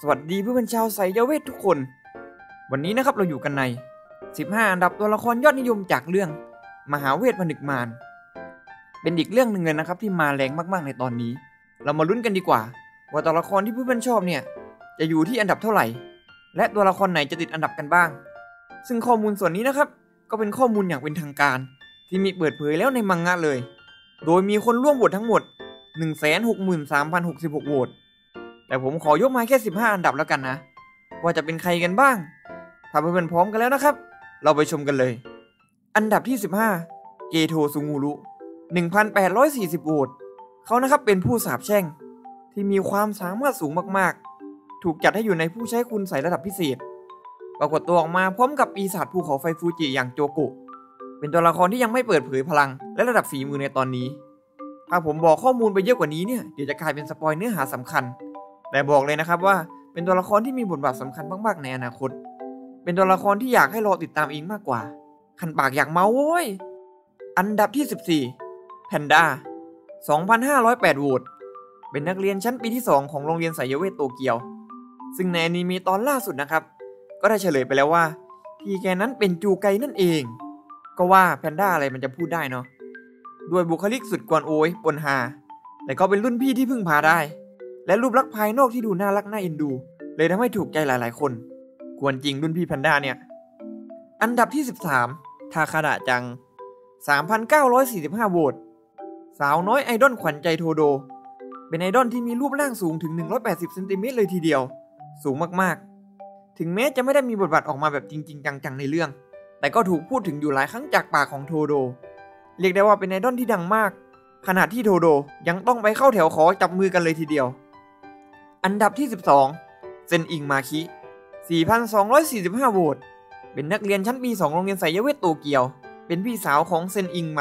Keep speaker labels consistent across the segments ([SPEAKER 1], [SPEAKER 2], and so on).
[SPEAKER 1] สวัสดีเพื่อนชาวไสยเวททุกคน วันนี้นะครับเราอยู่กันใน 15 อันดับตัวละครยอดนิยมจากเรื่อง มหาเวทผนึกมารเป็นอีกเรื่องหนึ่งเลยนะครับที่มาแรงมากๆในตอนนี้ เรามาลุ้นกันดีกว่า ว่าตัวละครที่เพื่อนชอบเนี่ยจะอยู่ที่อันดับเท่าไหร่ และตัวละครไหนจะติดอันดับกันบ้าง ซึ่งข้อมูลส่วนนี้นะครับ ก็เป็นข้อมูลอย่างเป็นทางการ ที่มีเปิดเผยแล้วในมังงะเลย โดยมีคนร่วมโหวตทั้งหมด 163,066โหวต แต่ผมขอยกมาแค่ 15 อันดับแล้วกันนะ ว่าจะเป็นใครกันบ้าง ถ้าเพื่อนๆพร้อมกันแล้วนะครับ เราไปชมกันเลย อันดับที่ 15 เกโทซุงูรุ 1,840โหวตเขานะครับเป็นผู้สาบแช่ง ที่มีความสามารถสูงมากๆ ถูกจัดให้อยู่ในผู้ใช้คุณใส่ระดับพิเศษ ปรากฏตัวออกมาพร้อมกับปีศาจภูเขาไฟฟูจิอย่างโจโกะเป็นตัวละครที่ยังไม่เปิดเผยพลัง และระดับฝีมือในตอนนี้ ถ้าผมบอกข้อมูลไปเยอะกว่านี้เนี่ยเดี๋ยวจะกลายเป็น spoil เนื้อหาสำคัญ แต่บอกเลยนะครับว่าเป็นตัวละครที่มีบทบาทสำคัญมากๆในอนาคต เป็นตัวละครที่อยากให้รอติดตามเองมากกว่าคันปากอยากเมาท์โว้ย อันดับที่ 14แพนด้า2,508โหวต เป็นนักเรียนชั้นปีที่ 2 ของโรงเรียนสายเวทโตเกียว ซึ่งในอนิเมะตอนล่าสุดนะครับ ก็ได้เฉลยไปแล้วว่าพี่แกนั้นเป็นจูไกนั่นเอง ก็ว่าแพนด้าอะไรมันจะพูดได้เนาะ ด้วยบุคลิกสุดกวนโอยปนฮาแต่ก็เป็นรุ่นพี่ที่พึ่งพาได้ และรูปลักษณ์ภายนอกที่ดูน่ารักน่าเอ็นดู เลยทำให้ถูกใจหลายๆ คนกวนจริงรุ่นพี่แพนด้าเนี่ย อันดับที่ 13 ทาคาดะจัง 3,945 โหวต สาวน้อยไอดอลขวัญใจโทโด เป็นไอดอลที่มีรูปร่างสูงถึง 180เซนติเมตรเลยทีเดียว สูงมากๆ ถึงแม้จะไม่ได้มีบทบาทออกมาแบบจริง ๆ จัง ๆ ในเรื่อง แต่ก็ถูกพูดถึงอยู่หลายครั้งจากปากของโทโด เรียกได้ว่าเป็นไอดอลที่ดังมากขณะที่โทโดยังต้องไปเข้าแถวขอจับมือกันเลยทีเดียว อันดับที่ 12 เซนอิงมาคิ 4,245 โหวต เป็นนักเรียนชั้นปี 2 โรงเรียนไสยเวทโตเกียว เป็นพี่สาวของเซนอิงไม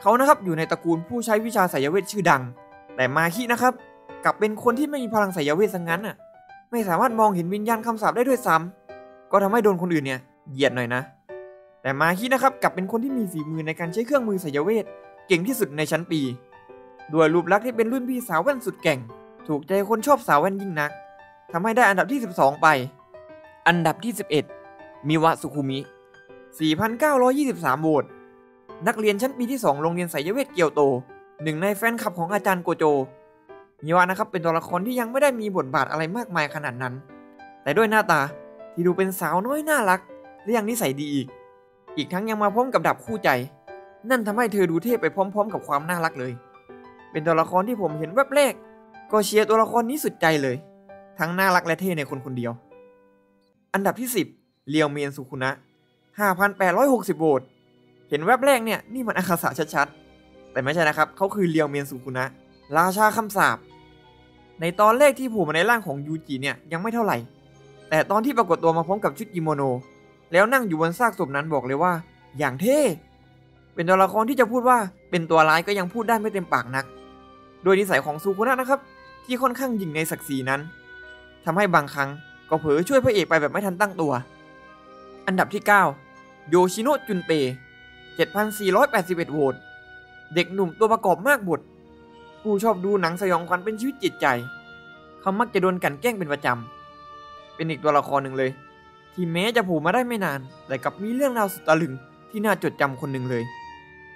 [SPEAKER 1] เขานะครับอยู่ในตระกูลผู้ใช้วิชาไสยเวทชื่อดัง แต่มาคินะครับ กลับเป็นคนที่ไม่มีพลังไสยเวทซะงงั้นอะ ไม่สามารถมองเห็นวิญญาณคำสาปได้ด้วยซ้ำ ก็ทำให้โดนคนอื่นเนี่ยเหยียดหน่อยนะ แต่มาคินะครับกลับเป็นคนที่มีฝีมือในการใช้เครื่องมือไสยเวทเก่งที่สุดในชั้นปี ด้วยรูปลักษณ์ที่เป็นรุ่นพี่สาวแว่นสุดเก่ง ถูกใจคนชอบสาวแว่นยิ่งนักทำให้ได้อันดับที่ 12 ไป อันดับที่ 11 มิวะสุคุมิ 4,923 โหวต นักเรียนชั้นปีที่ 2 โรงเรียนไสยเวทเกียวโต หนึ่งในแฟนคลับของอาจารย์โกโจ มิวะนะครับเป็นตัวละครที่ยังไม่ได้มีบทบาทอะไรมากมายขนาดนั้น แต่ด้วยหน้าตาที่ดูเป็นสาวน้อยน่ารัก และยังนิสัยดีอีก อีกทั้งยังมาพร้อมกับดับคู่ใจ นั่นทำให้เธอดูเท่ไปพร้อม ๆ กับความน่ารักเลย เป็นตัวละครที่ผมเห็นแวบแรก ก็เชียร์ตัวละครนี้สุดใจเลย ทั้งน่ารักและเท่ในคนคนเดียว อันดับที่ 10 เลียวเมียนสุคุนะ 5,860โหวตเห็นแวบแรกเนี่ยนี่มันอาคาสะชัดๆ แต่ไม่ใช่นะครับเขาคือเลียวเมียนสุคุนะ ราชาคำสาปในตอนแรกที่ผล่มาในร่างของยูจิเนี่ยยังไม่เท่าไหร่ แต่ตอนที่ปรากฏตัวมาพร้อมกับชุดกิโมโน แล้วนั่งอยู่บนซากศพนั้นบอกเลยว่า อย่างเท่เป็นตัวละครที่จะพูดว่าเป็นตัวร้ายก็ยังพูดได้ไม่เต็มปากนัก โดยนิสัยของซูคุนะนะครับ ที่ค่อนข้างยิ่งในศักดิ์ศรีนั้นทำให้บางครั้งก็เผลอช่วยพระเอกไปแบบไม่ทันตั้งตัว อันดับที่ 9 โยชิโนะจุนเป 7,481 โหวต เด็กหนุ่มตัวประกอบมากบทผู้ชอบดูหนังสยองขวัญเป็นชีวิตจิตใจ เขามักจะโดนกันแกล้งเป็นประจำ เป็นอีกตัวละครหนึ่งเลย ที่แม้จะผล่มาได้ไม่นาน แต่กับมีเรื่องราวสุดตะลึงที่น่าจดจำคนหนึ่งเลย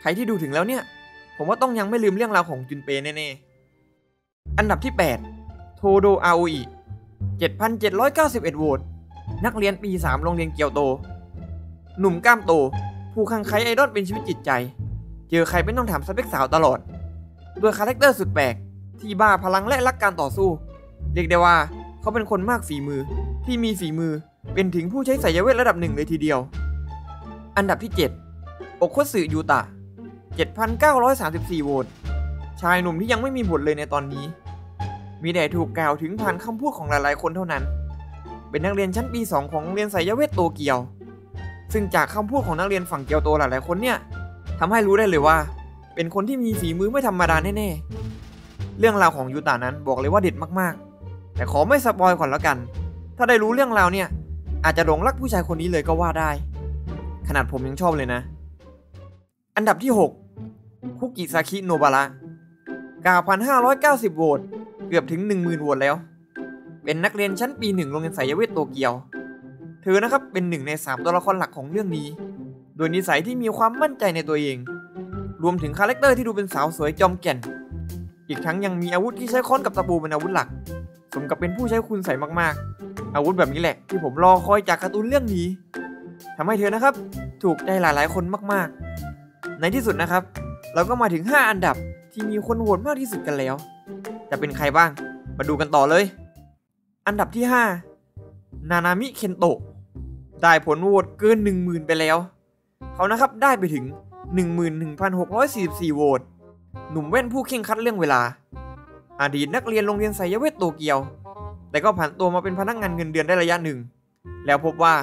[SPEAKER 1] ใครที่ดูถึงแล้วเนี่ย ผมว่าต้องยังไม่ลืมเรื่องราวของจุนเปแน่ๆ อันดับที่ 8 โทโดอาโออิ7,791 โหวต นักเรียนปี 3 โรงเรียนเกียวโต หนุ่มกล้ามโต ผู้คลั่งไคล้ไอดอลเป็นชีวิตจิตใจ เจอใครไม่ต้องถามสเปคสาวตลอด ด้วย character สุดแปลก ที่บ้าพลังและรักการต่อสู้ เรียกได้ว่าเขาเป็นคนมากฝีมือ ที่มีฝีมือ เป็นถึงผู้ใช้สายเวทระดับหนึ่งเลยทีเดียว อันดับที่7โอโคสึยูตะ 7,934 โหวต ชายหนุ่มที่ยังไม่มีบทเลยในตอนนี้ มีแต่ถูกกล่าวถึงผ่านคำพูดของหลายๆคนเท่านั้น เป็นนักเรียนชั้นปี2ของโรงเรียนสายเวทโตเกียว ซึ่งจากคำพูดของนักเรียนฝั่งเกียวโตหลายๆคนเนี่ยทำให้รู้ได้เลยว่า เป็นคนที่มีฝีมือไม่ธรรมดาแน่ๆ เรื่องราวของยูตานั้นบอกเลยว่าเด็ดมากๆ แต่ขอไม่สปอยก่อนแล้วกัน ถ้าได้รู้เรื่องราวเนี่ยอาจจะหลงรักผู้ชายคนนี้เลยก็ว่าได้ ขนาดผมยังชอบเลยนะ อันดับที่ 6 คุกิซาคิโนบาระ 9,590 โหวต เกือบถึง 10,000 โหวตแล้ว เป็นนักเรียนชั้นปีหนึ่งโรงเรียนสายเวทโตเกียว เธอนะครับเป็นหนึ่งในสามตัวละครหลักของเรื่องนี้ โดยนิสัยที่มีความมั่นใจในตัวเอง รวมถึง character ที่ดูเป็นสาวสวยจอมแก่น อีกทั้งยังมีอาวุธที่ใช้ค้อนกับตะปูเป็นอาวุธหลัก สมกับเป็นผู้ใช้คุณไสยมากๆ อาวุธแบบนี้แหละที่ผมรอคอยจากการ์ตูนเรื่องนี้ทำให้เธอนะครับ ถูกใจหลายๆคนมากๆ ในที่สุดนะครับ เราก็มาถึง 5 อันดับ ที่มีคนโหวตมากที่สุดกันแล้ว จะเป็นใครบ้าง มาดูกันต่อเลย อันดับที่ 5 นานามิเคนโตะได้ผลโหวตเกิน 10,000 ไปแล้ว เขานะครับได้ไปถึง 11,644โหวตหนุ่มแว่นผู้เข่งคัดเรื่องเวลา อดีตนักเรียนโรงเรียนไสยเวทโตเกียว แต่ก็ผันตัวมาเป็นพนักงานเงินเดือนได้ระยะหนึ่ง แล้วพบว่า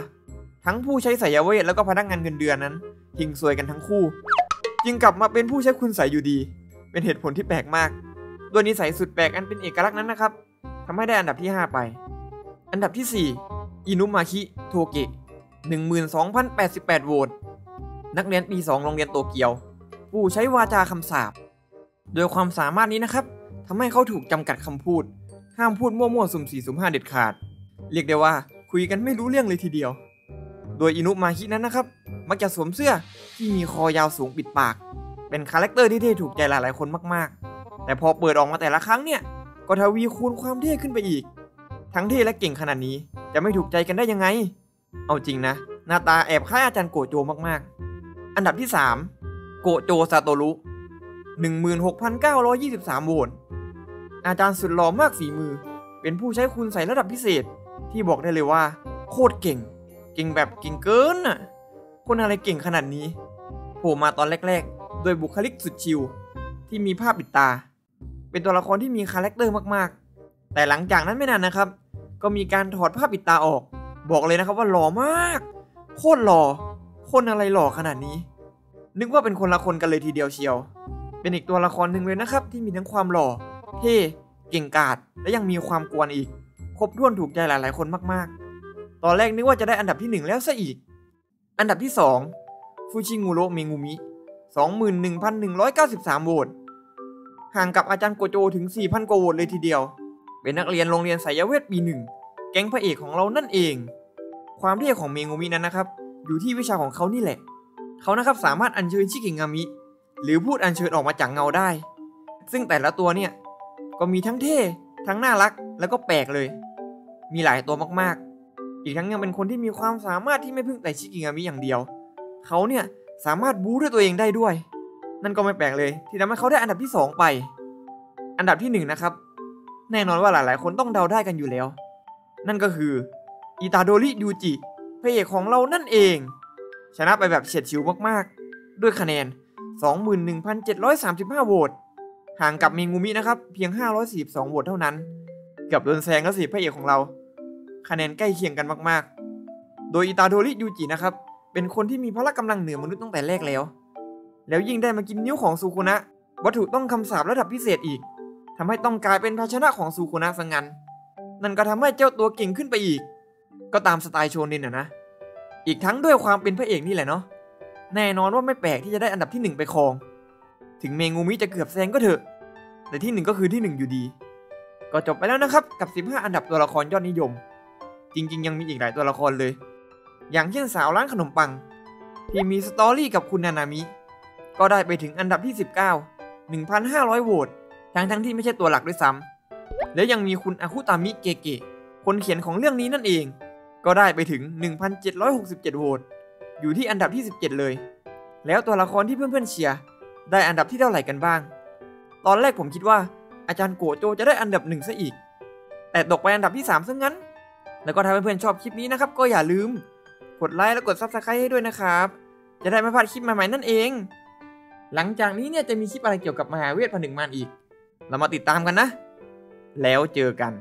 [SPEAKER 1] ทั้งผู้ใช้ไสยเวทแล้วก็พนักงานเงินเดือนนั้นทิ้งซวยกันทั้งคู่ จึงกลับมาเป็นผู้ใช้คุณใสยอยู่ดี เป็นเหตุผลที่แปลกมาก ด้วยนิสัยสุดแปลกอันเป็นเอกลักษณ์นั้นนะครับทำให้ได้อันดับที่ 5 ไป อันดับที่ 4 อินุมาคิ โทเกะ12,088 โหวต นักเรียนปี 2 โรงเรียนโตเกียว ผู้ใช้วาจาคำสาปโดยความสามารถนี้นะครับทำให้เขาถูกจำกัดคำพูด ห้ามพูดมั่วๆสุ่มสี่สุ่มห้าเด็ดขาด เรียกได้ว่าคุยกันไม่รู้เรื่องเลยทีเดียว โดยอินุมาคินั้นนะครับ มักจะสวมเสื้อที่มีคอยาวสูงปิดปาก เป็น character ที่เท่ถูกใจหลายๆคนมากๆ แต่พอเปิดออกมาแต่ละครั้งเนี่ย ก็ทวีคูณความเท่ขึ้นไปอีก ทั้งเท่และเก่งขนาดนี้จะไม่ถูกใจกันได้ยังไง เอาจริงนะ หน้าตาแอบคล้ายอาจารย์โกโจมากๆ อันดับที่ 3 โกโจซาโตรุ16,923โหวตอาจารย์สุดหล่อมากฝีมือ เป็นผู้ใช้คุณไสยระดับพิเศษ ที่บอกได้เลยว่า โคตรเก่ง เก่งแบบเก่งเกินน่ะคนอะไรเก่งขนาดนี้โผล่มาตอนแรกๆ โดยบุคลิกสุด chill ที่มีผ้าปิดตา เป็นตัวละครที่มี character มากๆ แต่หลังจากนั้นไม่นานนะครับ ก็มีการถอดภาพปิดตาออก บอกเลยนะครับว่าหล่อมาก โคตรหล่อ คนอะไรหล่อขนาดนี้ นึกว่าเป็นคนละคนกันเลยทีเดียวเชียว เป็นอีกตัวละครหนึ่งเลยนะครับที่มีทั้งความหล่อ เท่เก่งกาจและยังมีความกวนอีก ครบถ้วนถูกใจหลายๆ คนมากๆ ตอนแรกนึกว่าจะได้อันดับที่ 1 แล้วซะอีก อันดับที่ 2 ฟูชิงูโรเมงูมิ 21,193 โหวต ห่างกับอาจารย์โกโจถึง 4,000 กว่าโหวตเลยทีเดียว เป็นนักเรียนโรงเรียนสายเวทปีหนึ่ง แก๊งพระเอกของเรานั่นเอง ความเท่ของเมงูมินั้นนะครับ อยู่ที่วิชาของเขานี่แหละ เขานะครับสามารถอัญเชิญชิกิงามิ หรือพูดอัญเชิญออกมาจากเงาได้ ซึ่งแต่ละตัวเนี่ย ก็มีทั้งเท่ ทั้งน่ารัก แล้วก็แปลกเลย มีหลายตัวมากๆ อีกทั้งยังเป็นคนที่มีความสามารถที่ไม่พึ่งแต่ชิกิงามิอย่างเดียว เขาเนี่ย สามารถบู๊ด้วยตัวเองได้ด้วย นั่นก็ไม่แปลกเลยที่ทำให้เขาได้อันดับที่ 2 ไป อันดับที่1นนะครับ แน่นอนว่าหลายๆ คนต้องเดาได้กันอยู่แล้ว นั่นก็คืออิตาโดริยูจิพระเอกของเรานั่นเอง ชนะไปแบบเฉียดฉิวมากๆ ด้วยคะแนน 21,735โหวตห่างกับเมงูมินะครับ เพียง 542โหวตเท่านั้น เกือบโดนแซงแล้วสิพระเอกของเรา คะแนนใกล้เคียงกันมากๆ โดยอิตาโดริยูจินะครับ เป็นคนที่มีพละกำลังเหนือมนุษย์ตั้งแต่แรกแล้ว แล้วยิ่งได้มากินนิ้วของซูคุนะ วัตถุต้องคำสาประดับพิเศษอีกทำให้ต้องกลายเป็นภาชนะของซูคุนะซะงั้นนั่นก็ทำให้เจ้าตัวเก่งขึ้นไปอีก ก็ตามสไตล์โชนินอะนะ อีกทั้งด้วยความเป็นพระเอกนี่แหละเนาะ แน่นอนว่าไม่แปลกที่จะได้อันดับที่1ไปครอง ถึงเมงูมิจะเกือบแซงก็เถอะ แต่ที่ 1 ก็คือที่ 1 อยู่ดี ก็จบไปแล้วนะครับกับ 15 อันดับตัวละครยอดนิยม จริง ๆ ยังมีอีกหลายตัวละครเลย อย่างเช่นสาวร้านขนมปัง ที่มีสตอรี่กับคุณนานามิ ก็ได้ไปถึงอันดับที่ 19 1,500 โหวตทั้งทั้งที่ไม่ใช่ตัวหลักด้วยซ้ำแล้วยังมีคุณอาคุตามิเกเกะคนเขียนของเรื่องนี้นั่นเอง ก็ได้ไปถึง 1,767 โหวตอยู่ที่อันดับที่ 17 เลย แล้วตัวละครที่เพื่อนๆเชียร์ได้อันดับที่เท่าไหร่กันบ้าง ตอนแรกผมคิดว่าอาจารย์โกโจจะได้อันดับหนึ่งซะอีก แต่ตกไปอันดับที่3ซะงั้น แล้วก็ถ้าเพื่อนๆชอบคลิปนี้นะครับ ก็อย่าลืม กดไลค์และกด Subscribe ให้ด้วยนะครับ จะได้ไม่พลาดคลิปใหม่ๆนั่นเอง หลังจากนี้เนี่ยจะมีคลิปอะไรเกี่ยวกับมหาเวทผนึกมารอีก เรามาติดตามกันนะ แล้วเจอกัน